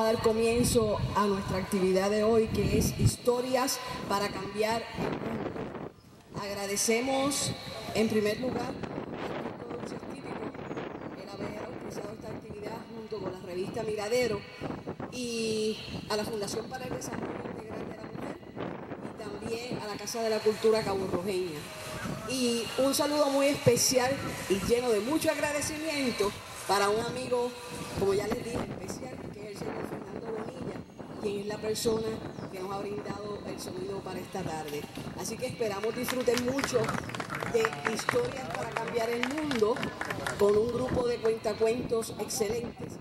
a dar comienzo a nuestra actividad de hoy, que es Historias para Cambiar el Mundo. Agradecemos en primer lugar al Científico el haber autorizado esta actividad junto con la revista Miradero y a la Fundación para el Desarrollo Integral de la Mujer y también a la Casa de la Cultura Cabo Rojeña. Y un saludo muy especial y lleno de mucho agradecimiento para un amigo, como ya les dije, especial, señor Fernando Bonilla, quien es la persona que nos ha brindado el sonido para esta tarde. Así que esperamos disfruten mucho de Historias para Cambiar el Mundo con un grupo de cuentacuentos excelentes.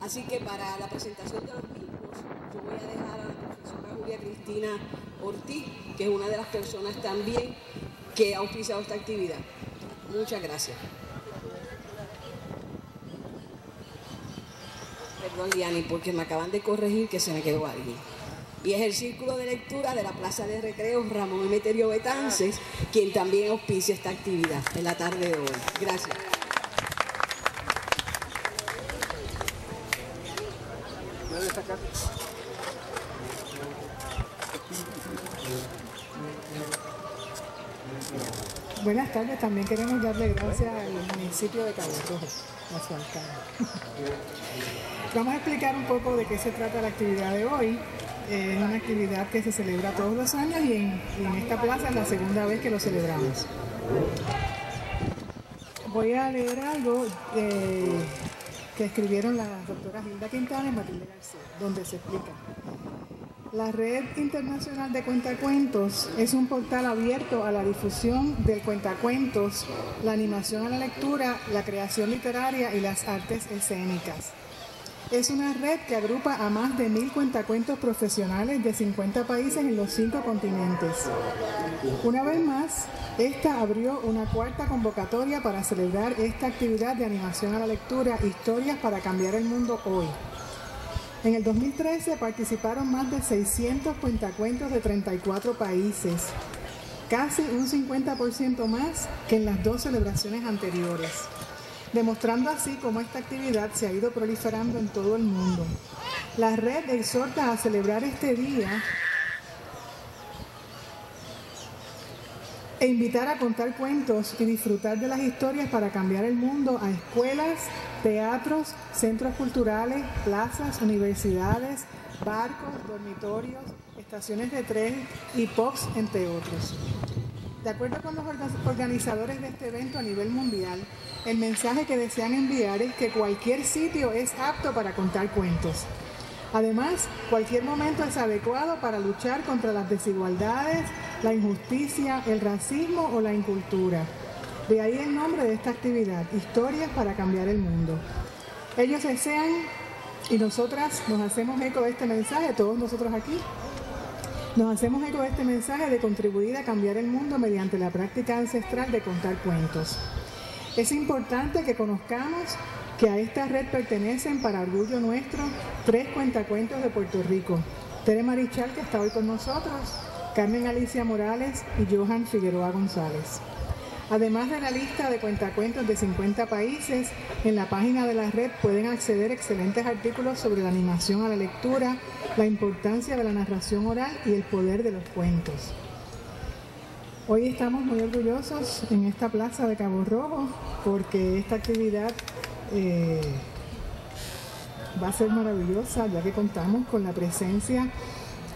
Así que para la presentación de los mismos, yo voy a dejar a la profesora Julia Cristina Ortiz, que es una de las personas también que ha auspiciado esta actividad. Muchas gracias. Perdón, Liani, porque me acaban de corregir que se me quedó alguien. Y es el Círculo de Lectura de la Plaza de Recreos Ramón Emeterio Betances, quien también auspicia esta actividad en la tarde de hoy. Gracias. Buenas tardes, también queremos darle gracias al municipio de Cabo Rojo, a su alcalde. Vamos a explicar un poco de qué se trata la actividad de hoy. Es una actividad que se celebra todos los años y en, esta plaza es la segunda vez que lo celebramos. Voy a leer algo eh, que escribieron las doctoras Hilda Quintana y Matilde García, donde se explica. La Red Internacional de Cuentacuentos es un portal abierto a la difusión del cuentacuentos, la animación a la lectura, la creación literaria y las artes escénicas. Es una red que agrupa a más de mil cuentacuentos profesionales de 50 países en los cinco continentes. Una vez más, esta abrió una cuarta convocatoria para celebrar esta actividad de animación a la lectura, historias para cambiar el mundo hoy. En el 2013 participaron más de 600 cuentacuentos de 34 países, casi un 50% más que en las dos celebraciones anteriores, demostrando así cómo esta actividad se ha ido proliferando en todo el mundo. La red exhorta a celebrar este día e invitar a contar cuentos y disfrutar de las historias para cambiar el mundo a escuelas, teatros, centros culturales, plazas, universidades, barcos, dormitorios, estaciones de tren y POPs, entre otros. De acuerdo con los organizadores de este evento a nivel mundial, el mensaje que desean enviar es que cualquier sitio es apto para contar cuentos. Además, cualquier momento es adecuado para luchar contra las desigualdades, la injusticia, el racismo o la incultura. De ahí el nombre de esta actividad, Historias para cambiar el mundo. Ellos desean y nosotras nos hacemos eco de este mensaje, todos nosotros aquí, nos hacemos eco de este mensaje de contribuir a cambiar el mundo mediante la práctica ancestral de contar cuentos. Es importante que conozcamos que a esta red pertenecen, para orgullo nuestro, tres cuentacuentos de Puerto Rico. Tere Marichal, que está hoy con nosotros, Carmen Alicia Morales y Johan Figueroa González. Además de la lista de cuentacuentos de 50 países, en la página de la red pueden acceder excelentes artículos sobre la animación a la lectura, la importancia de la narración oral y el poder de los cuentos. Hoy estamos muy orgullosos en esta plaza de Cabo Rojo porque esta actividad eh, va a ser maravillosa ya que contamos con la presencia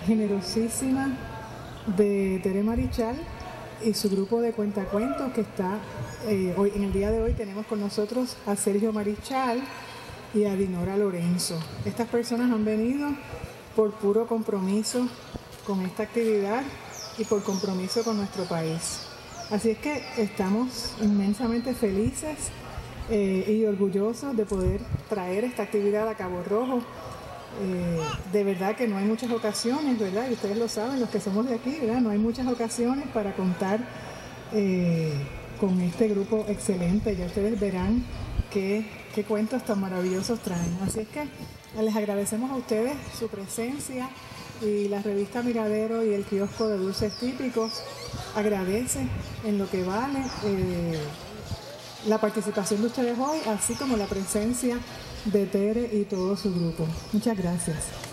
generosísima de Tere Marichal y su grupo de cuentacuentos que está eh, hoy en el día de hoy tenemos con nosotros a Sergio Marichal y a Dinora Lorenzo. Estas personas han venido por puro compromiso con esta actividad y por compromiso con nuestro país. Así es que estamos inmensamente felices eh, y orgullosos de poder traer esta actividad a Cabo Rojo. Eh, de verdad que no hay muchas ocasiones, ¿verdad? Y ustedes lo saben, los que somos de aquí, ¿verdad? No hay muchas ocasiones para contar eh, con este grupo excelente. Ya ustedes verán qué, qué cuentos tan maravillosos traen. Así es que les agradecemos a ustedes su presencia y la revista Miradero y el kiosco de dulces típicos agradece en lo que vale eh, la participación de ustedes hoy, así como la presencia de Tere y todo su grupo. Muchas gracias.